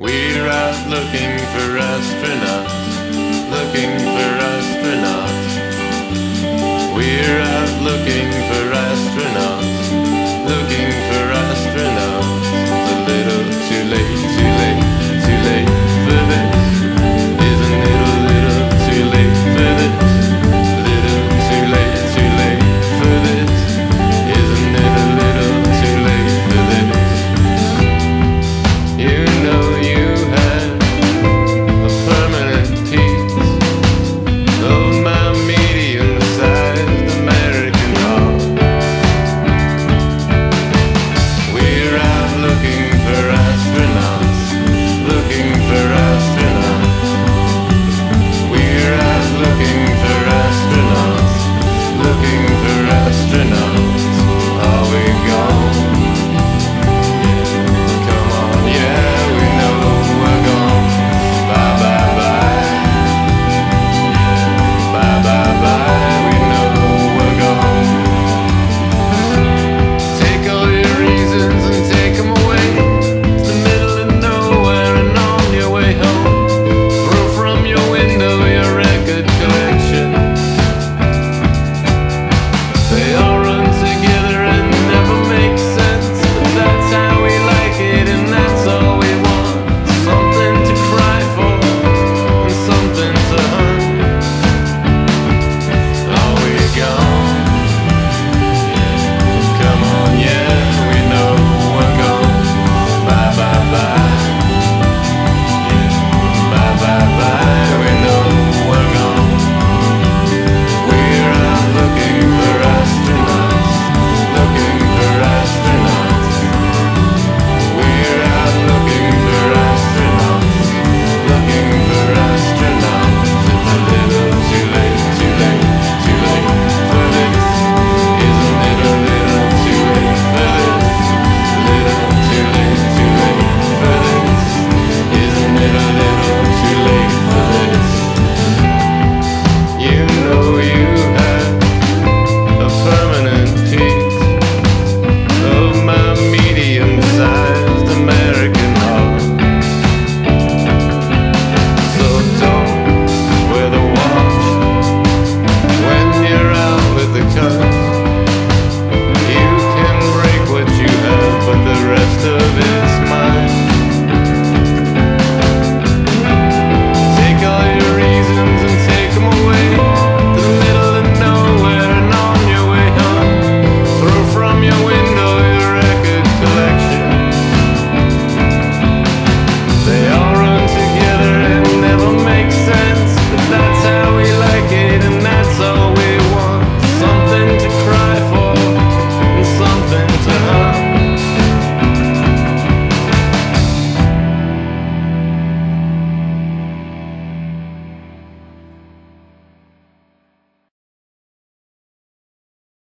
We're out looking for astronauts, looking for astronauts. We're out looking for astronauts, looking for They